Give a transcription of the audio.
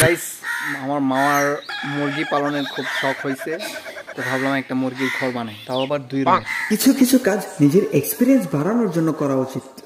Guys আমার মামার মুরগি পালনের খুব শখ হয়েছে তো ভাবলাম একটা মুরগির ঘর বানাই। তাও আবার দুই কিছু কিছু কাজ নিজের এক্সপিরিয়েন্স বাড়ানোর জন্য করা উচিত।